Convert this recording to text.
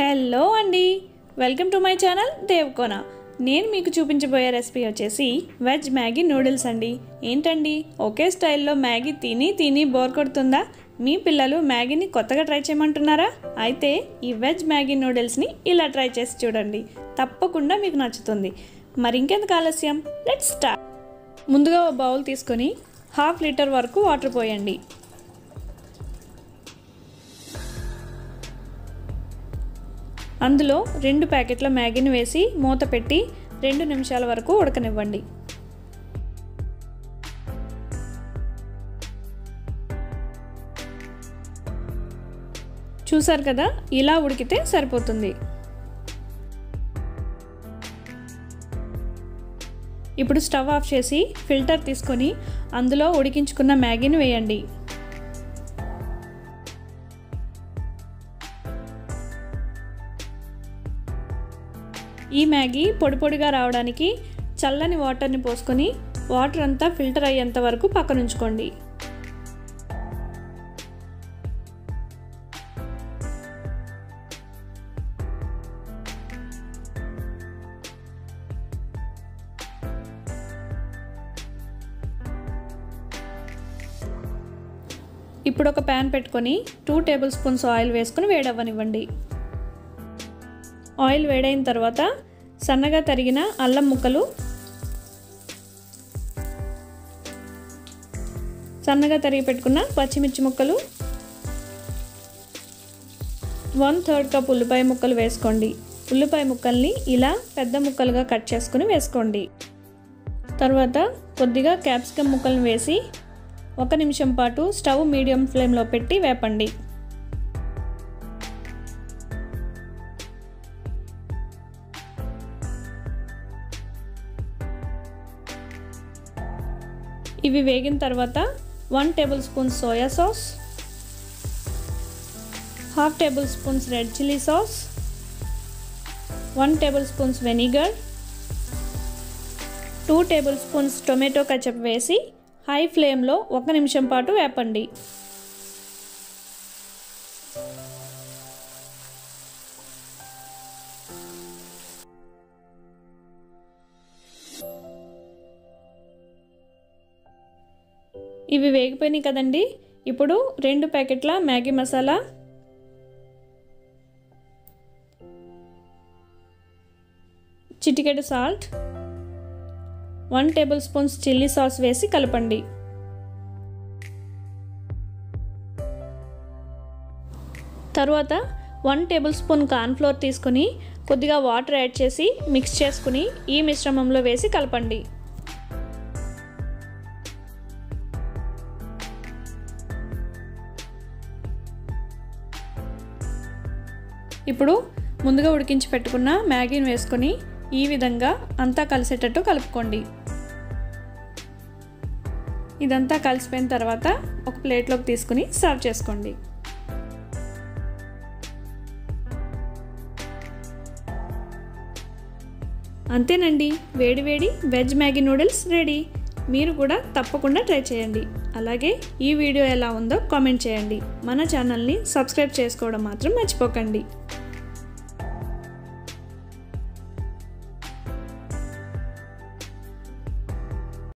Hello అండి. Welcome to my channel దేవ్కోన. నేను మీకు చూపించబోయే రెసిపీ వచ్చేసి వెజ్ మ్యాగీ నూడిల్స్ అండి. ఏంటండి? ఒకే స్టైల్లో మ్యాగీ తిని తిని బోర్ కొడుతుందా? మీ పిల్లలు మ్యాగీని కొత్తగా ట్రై చేయమంటున్నారా? అయితే ఈ వెజ్ మ్యాగీ నూడిల్స్ని ఇలా ట్రై చేసి చూడండి. తప్పకుండా మీకు నచ్చుతుంది. మరి ఇంకెందుకు ఆలస్యం? Let's start. ముందుగా బౌల్ తీసుకొని హాఫ్ లీటర్ వరకు వాటర్ పోయండి. అందులో రెండు ప్యాకెట్ల మ్యాగీని వేసి మూత పెట్టి రెండు నిమిషాల వరకు ఉడకనివ్వండి. చూసారు కదా? ఇలా ఉడికితే సరిపోతుంది. ఇప్పుడు స్టవ్ ఆఫ్ చేసి ఫిల్టర్ తీసుకొని అందులో ఉడికించుకున్న మ్యాగీని వేయండి. ఈ మ్యాగీ పొడి పొడిగా రావడానికి చల్లని వాటర్ని పోసుకొని వాటర్ అంతా ఫిల్టర్ అయ్యేంత వరకు పక్కనుంచుకోండి. ఇప్పుడు ఒక ప్యాన్ పెట్టుకొని టూ టేబుల్ స్పూన్స్ ఆయిల్ వేసుకొని వేడవ్వనివ్వండి. ఆయిల్ వేడైన తర్వాత సన్నగా తరిగిన అల్లం ముక్కలు సన్నగా తరిగి పెట్టుకున్న పచ్చిమిర్చి ముక్కలు వన్ థర్డ్ కప్ ఉల్లిపాయ ముక్కలు వేసుకోండి. ఉల్లిపాయ ముక్కల్ని ఇలా పెద్ద ముక్కలుగా కట్ చేసుకుని వేసుకోండి. తర్వాత కొద్దిగా క్యాప్సికమ్ ముక్కలను వేసి ఒక నిమిషం పాటు స్టవ్ మీడియం ఫ్లేమ్లో పెట్టి వేపండి. ఇవి వేగిన తర్వాత one tablespoon soya sauce half tablespoons red chilli sauce one tablespoons vinegar two tablespoons tomato ketchup వేసి హై ఫ్లేమ్లో ఒక నిమిషం పాటు వేపండి. ఇవి వేగిపోయినాయి కదండి. ఇప్పుడు రెండు ప్యాకెట్ల మ్యాగీ మసాలా. చిటికెడు salt. One tablespoons chilli sauce వేసి కలపండి. తరువాత వన్ టేబుల్ స్పూన్ కార్న్ఫ్లోర్ తీసుకుని కొద్దిగా వాటర్ యాడ్ చేసి మిక్స్ చేసుకుని ఈ మిశ్రమంలో వేసి కలపండి. ఇప్పుడు ముందుగా ఉడికించి పెట్టుకున్న మ్యాగీని వేసుకొని ఈ విధంగా అంతా కలిసేటట్టు కలుపుకోండి. ఇదంతా కలిసిపోయిన తర్వాత ఒక ప్లేట్లోకి తీసుకుని సర్వ్ చేసుకోండి. అంతేనండి వేడి వేడి వెజ్ మ్యాగీ నూడిల్స్ రెడీ. మీరు కూడా తప్పకుండా ట్రై చేయండి. అలాగే ఈ వీడియో ఎలా ఉందో కామెంట్ చేయండి. మన ఛానల్ని సబ్స్క్రైబ్ చేసుకోవడం మాత్రం మర్చిపోకండి.